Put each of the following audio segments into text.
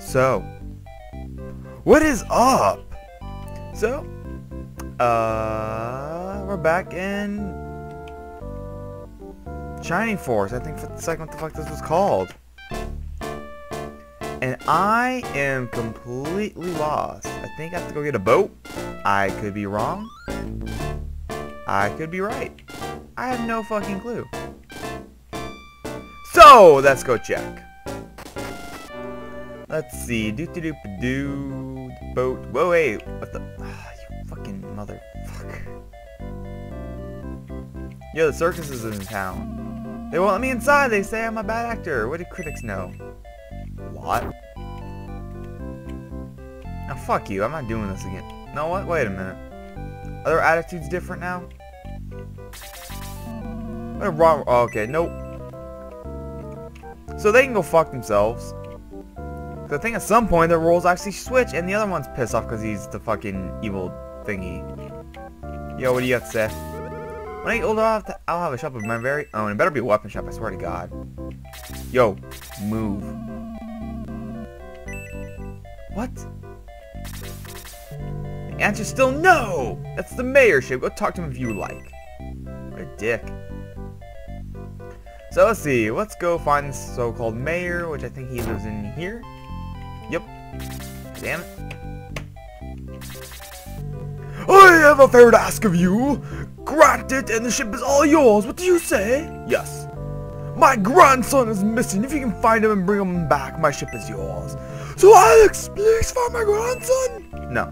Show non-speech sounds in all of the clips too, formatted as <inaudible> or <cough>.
So, what is up? So, uh, we're back in Shining Force. I think for the second what the fuck this was called. And I am completely lost. I think I have to go get a boat. I could be wrong. I could be right. I have no fucking clue. So, let's go check. Let's see. Doo doo doo doo. Boat. Whoa, wait. What the? Ah, you fucking motherfucker. Yo, the circus is in town. They won't let me inside. They say I'm a bad actor. What do critics know? What? Now, fuck you. I'm not doing this again. No, what? Wait a minute. Are their attitudes different now? What wrong? Oh, okay, nope. So they can go fuck themselves. I think at some point the roles actually switch and the other one's pissed off because he's the fucking evil thingy. Yo, what do you have to say? When I get older, I'll have, to, I'll have a shop of my very own. It better be a weapon shop, I swear to God. Yo, move. What? The answer's still no! That's the mayor. mayorship. Go talk to him if you like. What a dick. So let's see. Let's go find the so-called mayor, which I think he lives in here. Damn it. I have a favor to ask of you. Grant it and the ship is all yours. What do you say? Yes. My grandson is missing. If you can find him and bring him back, my ship is yours. So Alex, please find my grandson. No.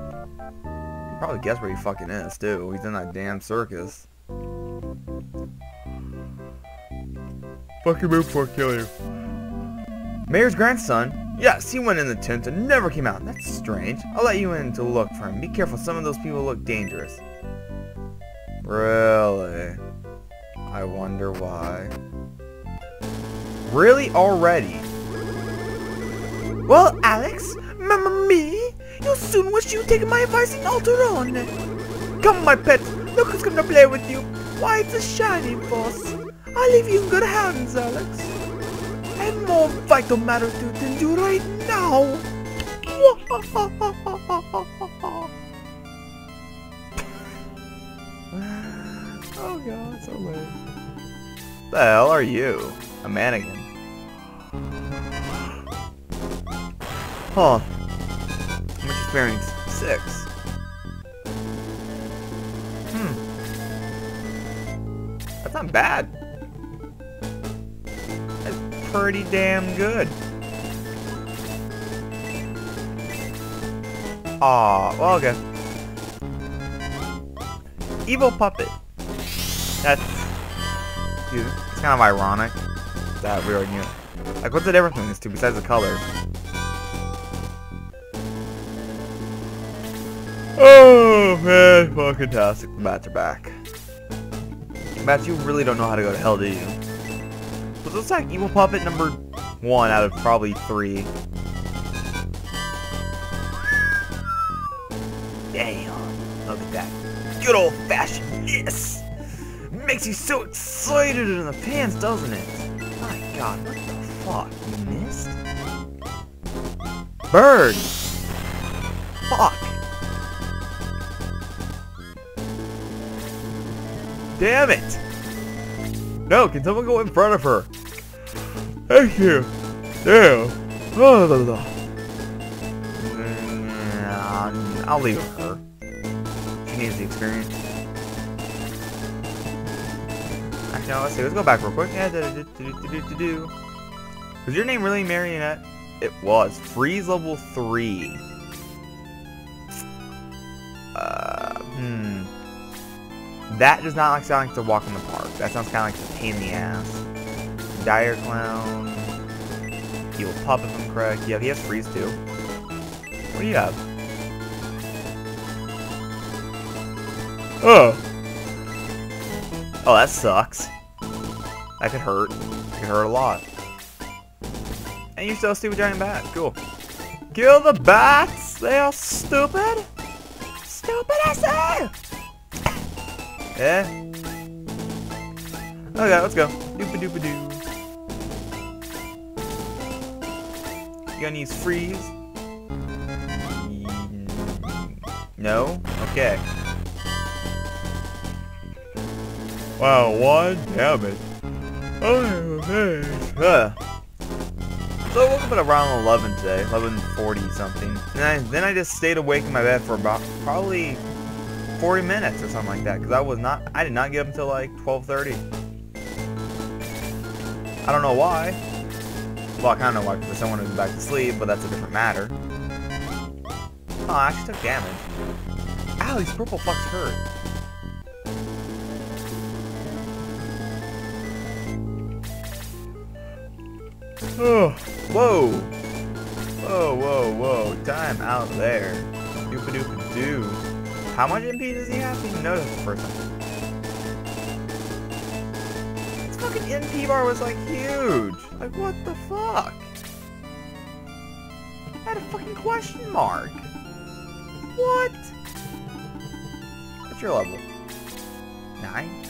You probably guess where he fucking is, too. He's in that damn circus. Fucking move before I kill you. Mayor's grandson? Yes, he went in the tent and never came out. That's strange. I'll let you in to look for him. Be careful, some of those people look dangerous. Really? I wonder why. Really? Already? Well, Alex, remember me? You'll soon wish you'd taken my advice and altered on. Come, my pet. Look who's gonna play with you. Why, it's a shining force. I'll leave you in good hands, Alex and more vital matter to attend to right now. <laughs> oh god, so lame. The hell are you? A mannequin. Huh. How much experience? Six. Hmm. That's not bad pretty damn good. Aw, well, okay. Evil Puppet. That's... Dude, it's kind of ironic that we already knew Like, what's the difference between these two besides the color? Oh, man, fantastic. The bats are back. Bats, you really don't know how to go to hell, do you? This like Evil Puppet number one out of probably three? Damn. Look at that. Good old-fashioned miss. Makes you so excited in the pants, doesn't it? My god, what the fuck? You missed? Bird! Fuck! Damn it! No, can someone go in front of her? Thank you. Damn. Oh, I'll leave her. She needs the experience. Actually, no, let's see. Let's go back real quick. Yeah, do, do, do, do, do, do. Was your name really Marionette? It was. Freeze level 3. Uh, hmm. That does not like sound like to walk in the park. That sounds kind of like a pain in the ass. Dire Clown. He will pop if I'm correct. Yeah, he has freeze too. What do you have? Oh. Oh, that sucks. That could hurt. That could hurt a lot. And you still still a giant bat. Cool. Kill the bats! They are stupid! Stupid as hell! Yeah? Okay, let's go. Doopa doopa doo. Gunny's freeze? No? Okay. Wow, one damage. Oh. Huh. So I woke up at around 11 today, 11.40 something. And I, then I just stayed awake in my bed for about probably 40 minutes or something like that. Because I was not, I did not get up until like 12.30. I don't know why. Well, I kind of know why, because someone was back to sleep, but that's a different matter. Oh, I actually took damage. Ow, these purple fucks hurt. Oh, whoa. Whoa, whoa, whoa. Time out there. Doopa doopa doo. How much MP does he have? I didn't notice the first time. Fucking MP bar was like huge. Like, what the fuck? I had a fucking question mark. What? What's your level? Nine?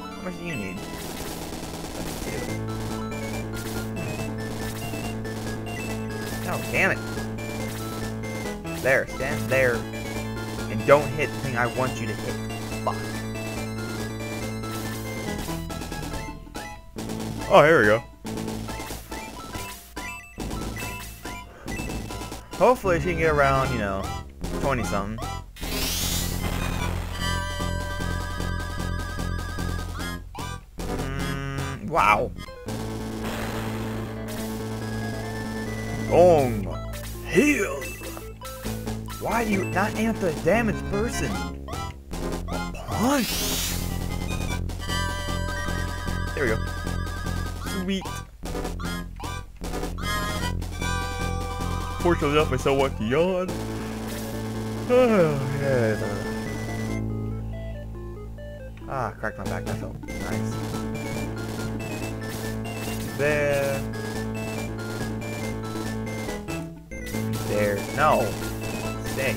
How much do you need? Oh, damn it. There, stand there. And don't hit the thing I want you to hit. Fuck. Oh, here we go. Hopefully she can get around, you know, 20 something. Mm, wow. Gong. Heal. Why do you not answer the damaged person? Punch. Sweet. Fortunately enough, I still want to yawn. Oh, yeah. Ah, cracked my back. That felt nice. There. There. No. Stay.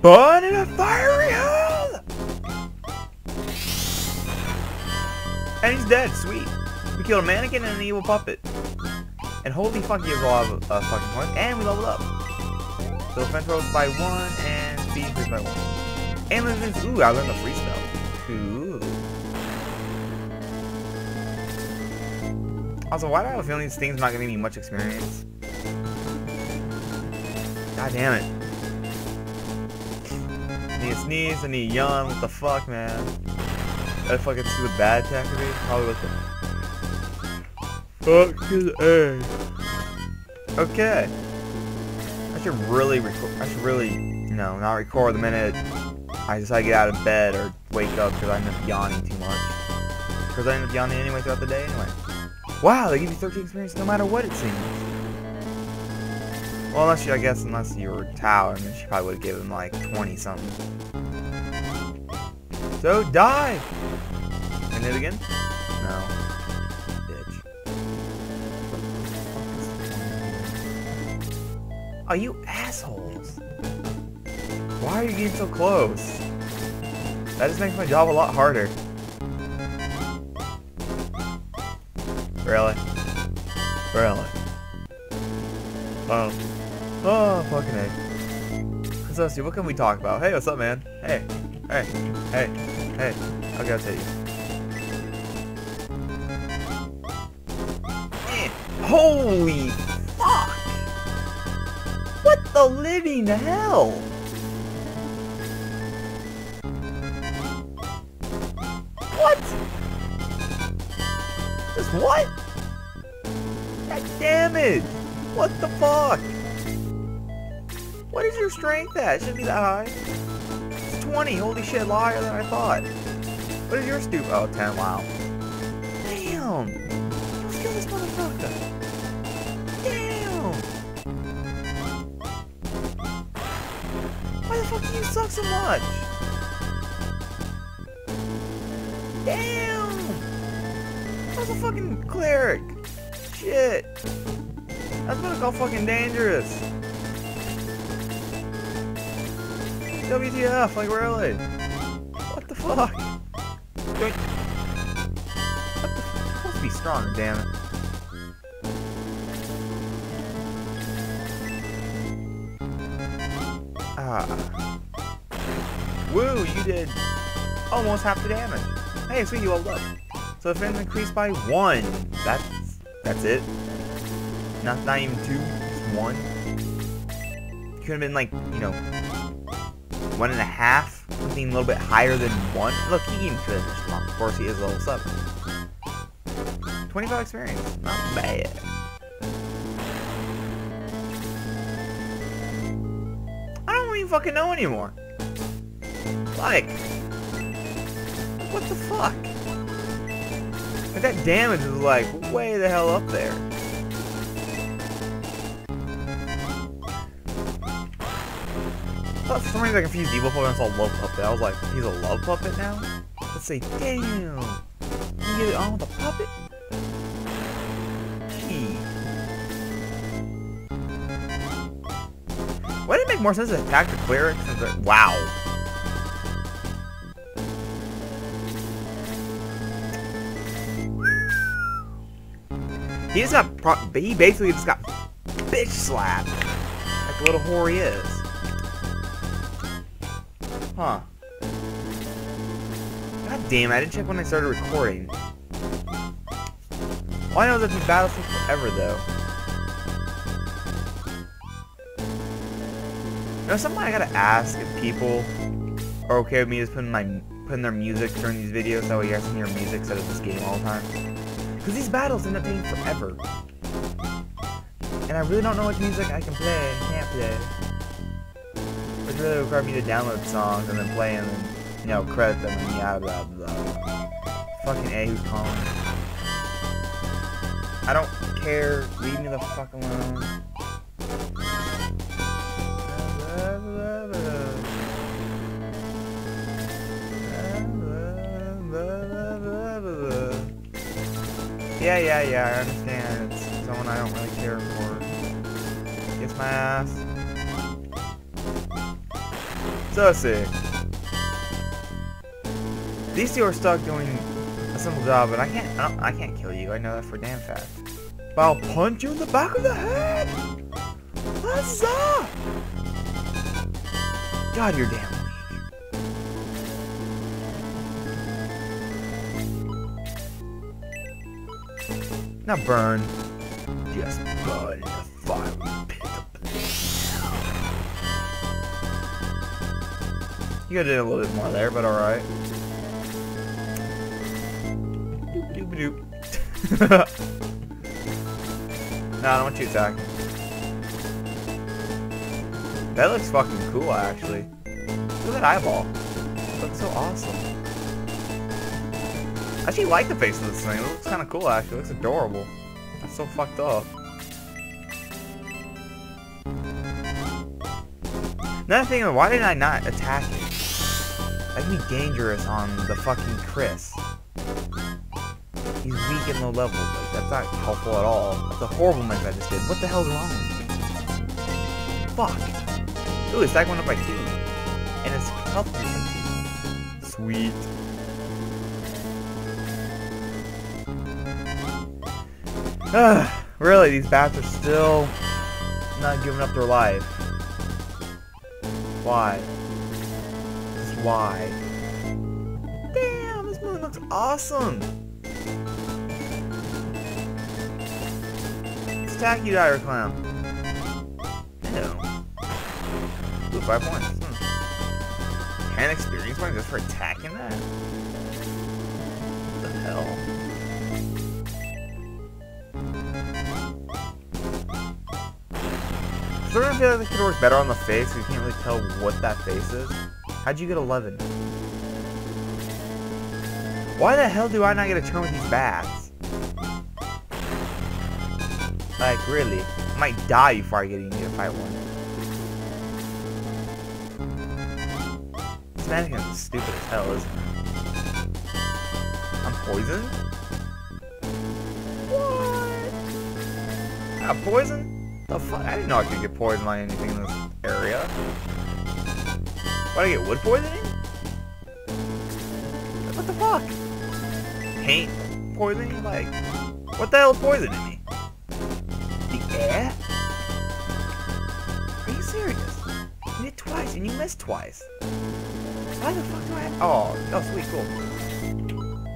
Burn in a fiery hell! And he's dead. Sweet. We killed a mannequin and an evil puppet. And holy fuck, he has a lot of fucking points. And we leveled up. So defense rolls by one and speed increased by one. And then ooh, I learned a free spell. Ooh. Also, why do I have a feeling this thing's not gonna give me much experience? God damn it. I need a sneeze, I need a yawn, what the fuck, man? That fucking stupid bad attack of me? Probably with the Fuck his ass. Okay. I should really record. I should really, you know, not record the minute I decide to get out of bed or wake up because I end up yawning too much. Because I end up yawning anyway throughout the day anyway. Wow, they give you 13 experience no matter what it seems. Well, unless you, I guess, unless you were Tao, I she probably would have given like 20 something. So die! It again? No. Bitch. Oh, you assholes. Why are you getting so close? That just makes my job a lot harder. Really? Really? Oh. Oh, fucking A. So, see, what can we talk about? Hey, what's up, man? Hey. Hey. Hey. Hey. I gotta tell you. Holy fuck! What the living hell? What? Just what? Damn it! What the fuck? What is your strength at? It shouldn't be that high. It's 20. Holy shit, higher than I thought. What is your stupid? Oh, 10. Wow. Do you suck so much? Damn. That's a fucking cleric. Shit. That's what I call fucking dangerous. WTF, like really? What the fuck? What the be stronger, damn it. Did almost half the damage. Hey, sweet, you leveled up. So the defense increased by one. That's that's it. Not not even two, just one. Could have been like, you know, one and a half, something a little bit higher than one. Look, he even could have just Of course, he is level seven. 25 experience, not bad. I don't even fucking know anymore. Like, what the fuck? Like that damage is like way the hell up there. I thought for some reason I confused Evil Puppet and saw Love Puppet. I was like, he's a Love Puppet now? Let's say, damn. You get it on with a puppet? Gee. Why did it make more sense to attack the cleric? Wow. He just got, he basically just got bitch slapped. Like the little whore he is. Huh. God damn, I didn't check when I started recording. All I know is battles take forever, though. You know, something I gotta ask if people are okay with me just putting my putting their music during these videos, that way you guys can hear music instead of this game all the time. Because these battles end up taking forever. And I really don't know what music I can play and can't play. It really require me to download songs and then play and, you know, credit them and yeah, blah, blah. Fucking A, who's calling? I don't care. Leave me the fuck alone. Yeah, yeah, yeah, I understand. It's someone I don't really care for. Gets my ass. So sick. These two are stuck doing a simple job, but I can't. I, I can't kill you. I know that for damn fact. But I'll punch you in the back of the head. Huzzah! God, you're damn Now burn. Just burn the fiery pit You gotta do a little bit more there, but alright. Doop doop doop. no, I don't want you attacking. That looks fucking cool, actually. Look at that eyeball. It looks so awesome. I actually like the face of this thing. It looks kind of cool, actually. It looks adorable. That's so fucked up. Another thing, why did I not attack it? That can be dangerous on the fucking Chris. He's weak and low level. Like, that's not helpful at all. That's a horrible move I just did. What the hell's wrong with me? Fuck. Ooh, it's stack one up by two. And it's health by two. Sweet. Really, these bats are still not giving up their life. Why? Just why? Damn, this moon looks awesome! Attack you, Dire Clown. No. Ooh, five points. Hmm. 10 experience points just for attacking that? Sort of feel like it could work better on the face, you can't really tell what that face is. How'd you get 11? Why the hell do I not get a turn with these bats? Like, really? I might die before I get even get a fight one. This mannequin is stupid as hell, isn't it? I'm poisoned? What? I'm poisoned? The? I didn't know I could get poisoned by anything in this area. What, I get wood poisoning? What the fuck? Paint poisoning? Like, what the hell is poisoning me? The air? Are you serious? You hit twice and you missed twice. Why the fuck do I have... Oh, oh, sweet, cool.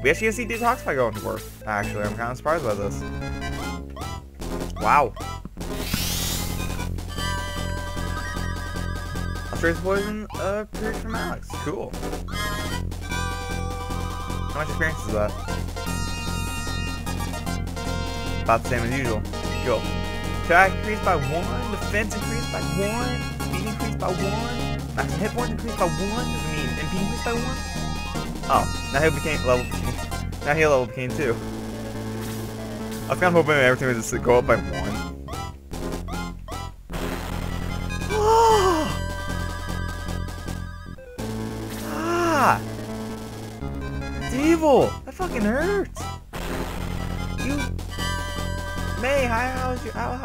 We actually see Detoxify going to work. Actually, I'm kind of surprised by this. Wow. Australia's poison uh, period from Alex. Cool. How much experience is that? About the same as usual. Cool. Attack increased by one. Defense increased by one. Speed increased by one. Maximum hit points increased by one. Does it mean MP increased by one? Oh, now he became level. <laughs> Now he level became two. I was kind of hoping everything would just go up by one.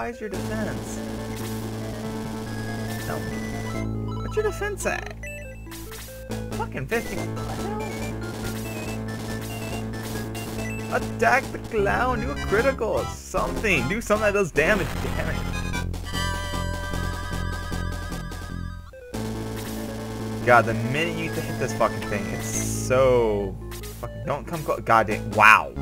How's your, high is your defense? Me. What's your defense at? Fucking 50. Attack the clown. Do a critical. Something. Do something that does damage. Damn it. God, the minute you hit this fucking thing, it's so... Fucking don't come... Goddamn. Wow.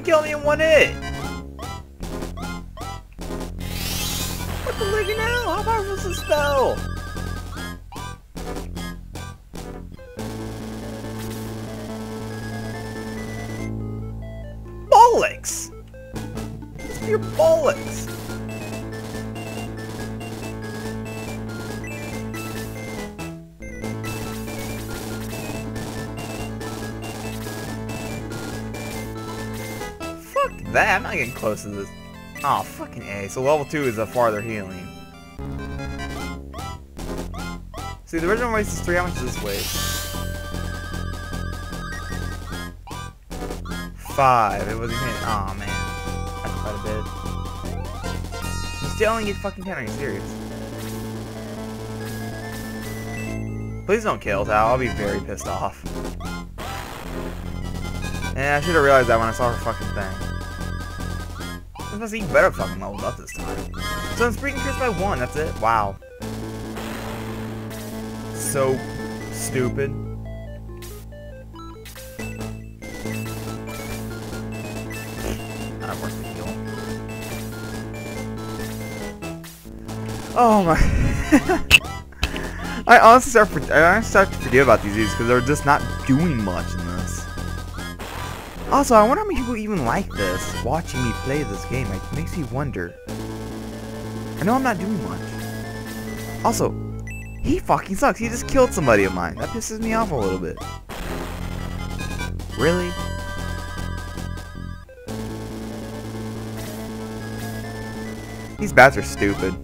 How'd kill me in one hit? What the now? How powerful is this spell? That. I'm not getting close to this. Oh, fucking A. So level 2 is a farther healing. See, the original race is 3. How much is this weight? 5. It wasn't hitting. Oh, man. That's quite a bit. You still only get fucking 10. Are you serious? Please don't kill Tao. I'll be very pissed off. And I should have realized that when I saw her fucking thing. This must even better fucking leveled up this time. So I'm speaking Chris by one, that's it? Wow. So stupid. Not worth the. Oh my <laughs> I honestly start I honestly start to forget about these because they're just not doing much in. Also, I wonder how many people even like this. Watching me play this game like, makes me wonder. I know I'm not doing much. Also, he fucking sucks. He just killed somebody of mine. That pisses me off a little bit. Really? These bats are stupid.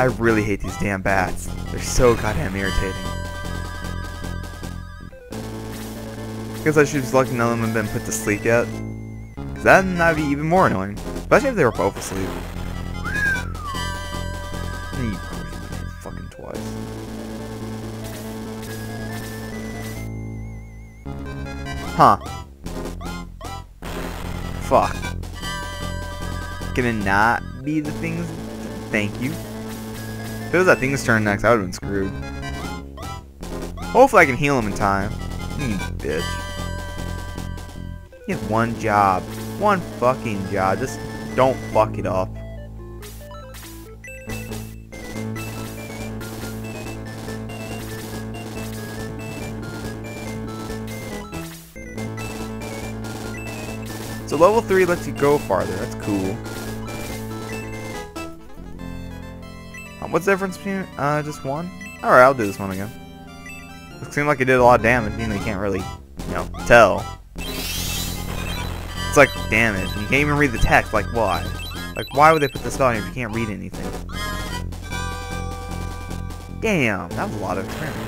I really hate these damn bats. They're so goddamn irritating. Guess I should just lucky none of them have been put to sleep yet. Cause then that'd be even more annoying. Especially if they were both asleep. You fucking twice. Huh. Fuck. Can it not be the things? Thank you. If it was that thing's turn next, I would've been screwed. Hopefully I can heal him in time. You bitch. You have one job. One fucking job. Just don't fuck it up. So level 3 lets you go farther. That's cool. Um, what's the difference between uh, just one? Alright, I'll do this one again. It seemed like it did a lot of damage, know, you can't really, you know, tell. It's like damage. You can't even read the text. Like, why? Like, why would they put this spell in if you can't read anything? Damn, that was a lot of experience.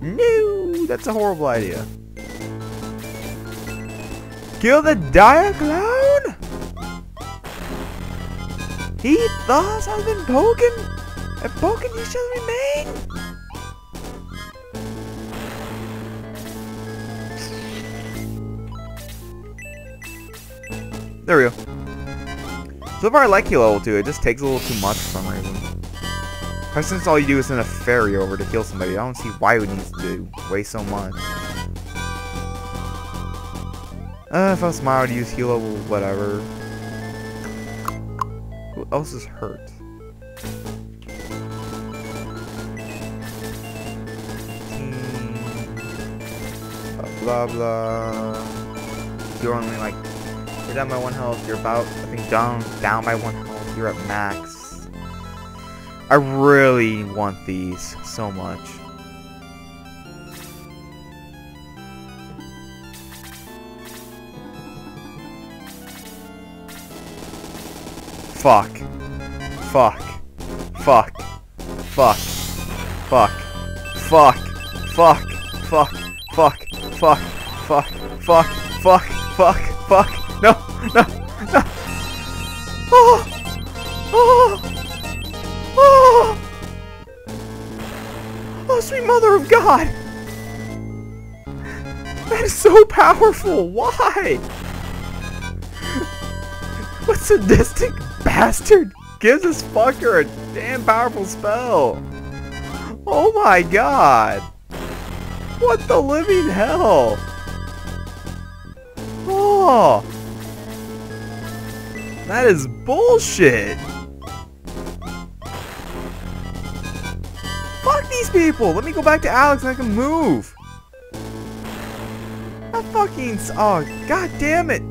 No, that's a horrible idea. Kill the dire clown? He thus has been poking, and poking he shall remain. There we go. So far I like heal level 2, it just takes a little too much for some reason. But since all you do is send a fairy over to kill somebody, I don't see why it needs to do, waste so much. Uh, if I was smart, I'd use heal level, whatever. Who else is hurt? Blah blah blah. You're only like you're down by one health. You're about I think down down by one health. You're at max. I really want these so much. Fuck. Fuck. Fuck. Fuck. Fuck. Fuck. Fuck. Fuck. Fuck. Fuck. Fuck. Fuck. Fuck. Fuck. Fuck. No. No. Oh. Oh. Oh. Oh, sweet mother of God. That is so powerful. Why? What sadistic bastard gives this fucker a damn powerful spell? Oh my god! What the living hell? Oh! That is bullshit! Fuck these people! Let me go back to Alex and I can move! That fucking... Oh, god damn it!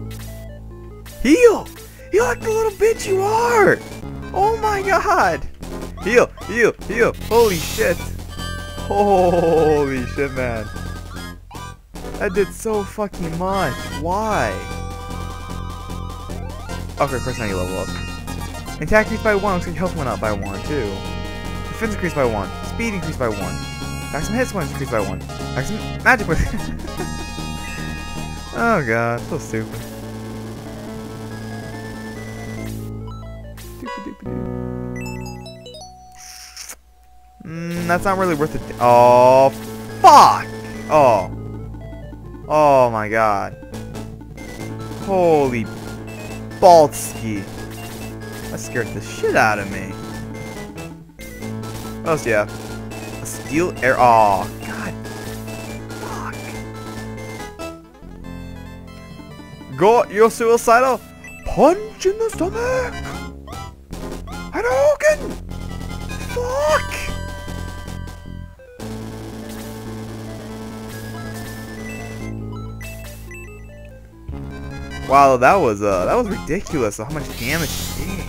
Heal! Heal like the little bitch you are! Oh my god! Heal! Heal! Heal! Holy shit! Holy shit, man. That did so fucking much. Why? Okay, of course now you level up. Attack increased by 1, looks like health went up by 1 too. Defense increased by 1. Speed increased by 1. Maximum hit points increased by 1. Maximum magic with <laughs> Oh god, so stupid. Mm, that's not really worth it. Oh, fuck! Oh. Oh my god. Holy Baltsky. That scared the shit out of me. What else do you have? A steel air. Oh, god. Fuck. Got your suicidal punch in the stomach. Wow, that was uh, that was ridiculous. How much damage he did.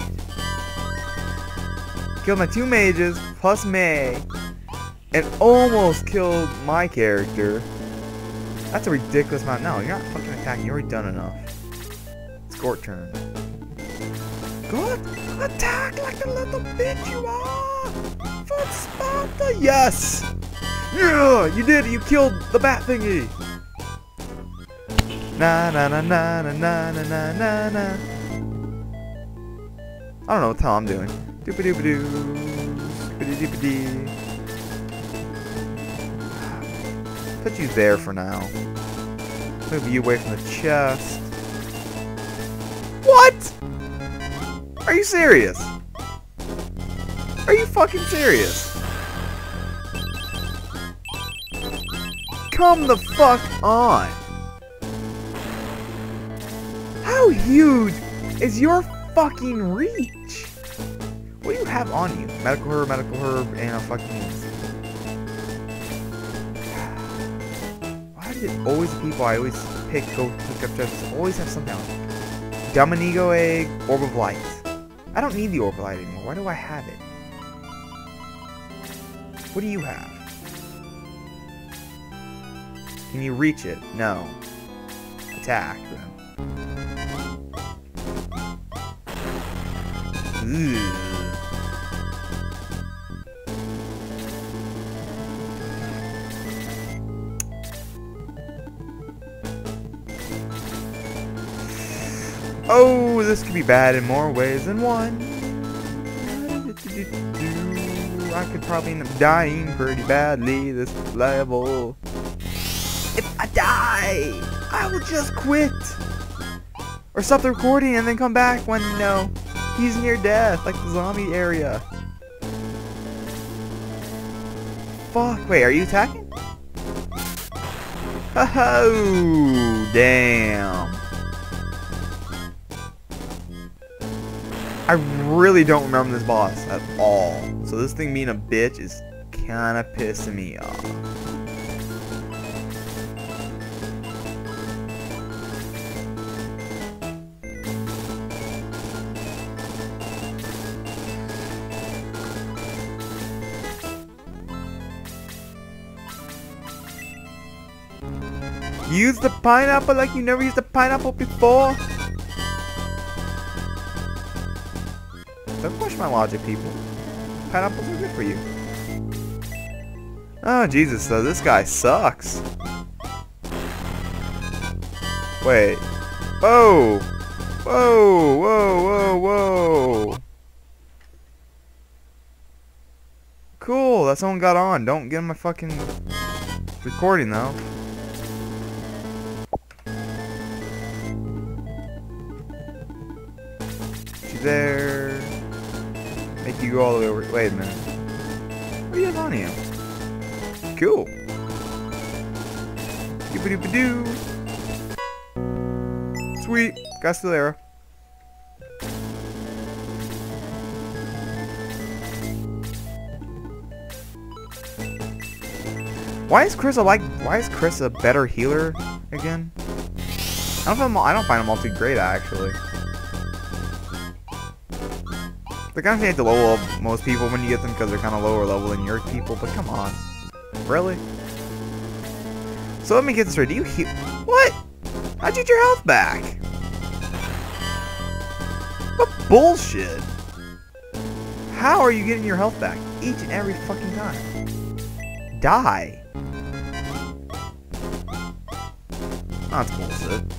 Killed my two mages plus Mae, and almost killed my character. That's a ridiculous amount. No, you're not fucking attacking. You already done enough. Score turn. Good. Attack like a little bitch you are. For Sparta. Yes. Yeah, you did. You killed the bat thingy. Na na na na na na na na na na. I don't know what the hell I'm doing. Doopy doopy doo. Doopy doopy doo. Put you there for now. Move you away from the chest. What? Are you serious? Are you fucking serious? Come the fuck on. How huge is your fucking reach? What do you have on you? Medical herb, medical herb, and a fucking... Why did it always people I always pick go pick up chests always have something else? Domingo egg, orb of light. I don't need the orb of light anymore. Why do I have it? What do you have? Can you reach it? No. Attack then. Hmm. Oh, this could be bad in more ways than one. I could probably end up dying pretty badly this level. If I die, I will just quit. Or stop the recording and then come back when, no he's near death, like the zombie area. Fuck, wait, are you attacking? Oh, damn. I really don't remember this boss at all. So this thing being a bitch is kinda pissing me off. Use the pineapple like you never used the pineapple before? Don't push my logic, people. Pineapples are good for you. Oh, Jesus, though. This guy sucks. Wait. Whoa! Whoa, whoa, whoa, whoa! Cool, that someone got on. Don't get in my fucking recording, though. There. Make you go all the way over. Wait a minute. What do you have on you? Cool. Doop doo. Sweet. Arrow. Why is Chris a like? Why is Chris a better healer again? I don't, I don't find him all too great actually. They kind of have to level up most people when you get them because they're kind of lower level than your people, but come on. Really? So let me get this straight. Do you heal? What? How'd you get your health back? What bullshit? How are you getting your health back each and every fucking time? Die. That's bullshit.